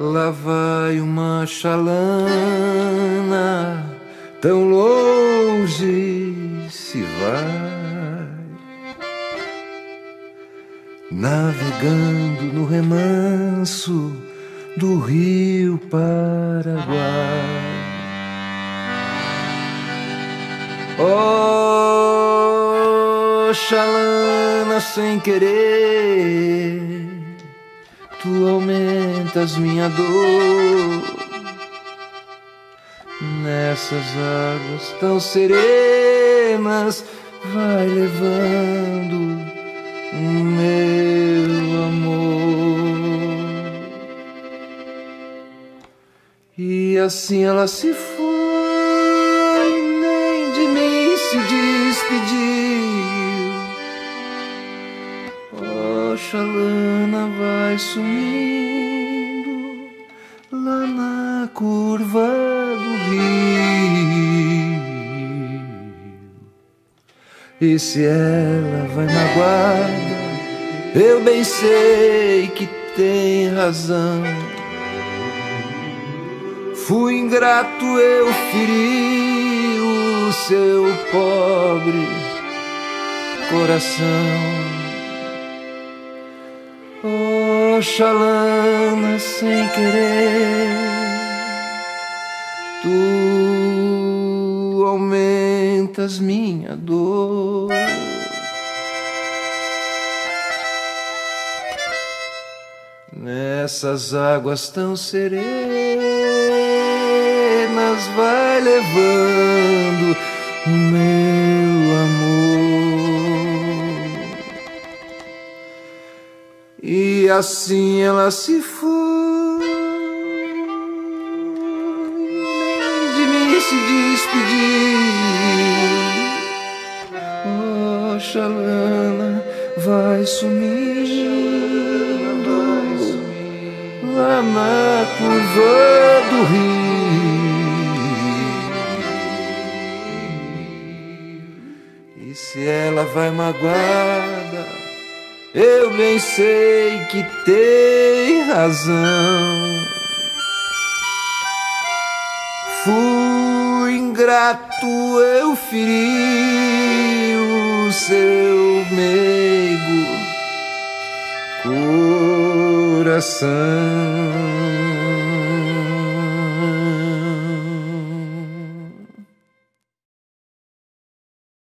Lá vai uma chalana, tão longe se vai, navegando no remanso do rio Paraguai. Oh, chalana sem querer tu aumentas minha dor nessas águas tão serenas, vai levando meu E assim ela se foi, nem de mim se despediu. Oxalana vai sumindo lá na curva do rio. E se ela vai na guarda, eu bem sei que tem razão. Fui ingrato, eu feri o seu pobre coração. Oxalana sem querer, tu aumentas minha dor. Nessas águas tão serenas, vai levando o meu amor. E assim ela se foi, nem de mim se despediu. Oxalana vai sumindo lá na curva do rio. Ela vai magoada, eu bem sei que tem razão. Fui ingrato, eu feri o seu meigo coração.